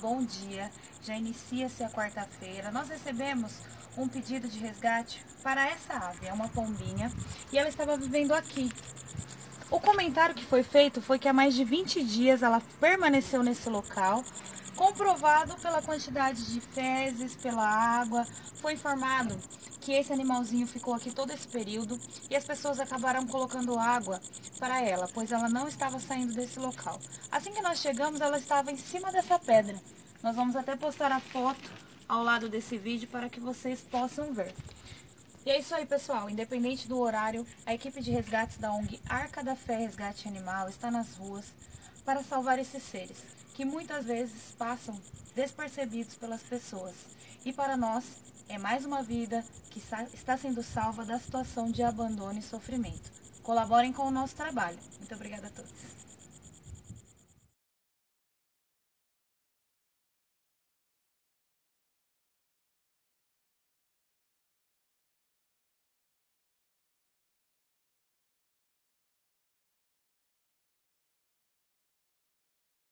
Bom dia, já inicia-se a quarta-feira. Nós recebemos um pedido de resgate para essa ave, é uma pombinha, e ela estava vivendo aqui. O comentário que foi feito foi que há mais de 20 dias ela permaneceu nesse local, comprovado pela quantidade de fezes, pela água. Foi informado que esse animalzinho ficou aqui todo esse período e as pessoas acabaram colocando água para ela, pois ela não estava saindo desse local. Assim que nós chegamos, ela estava em cima dessa pedra. Nós vamos até postar a foto ao lado desse vídeo para que vocês possam ver. E é isso aí, pessoal. Independente do horário, a equipe de resgates da ONG Arca da Fé Resgate Animal está nas ruas para salvar esses seres, que muitas vezes passam despercebidos pelas pessoas. E para nós, é mais uma vida que está sendo salva da situação de abandono e sofrimento. Colaborem com o nosso trabalho. Muito obrigada a todos.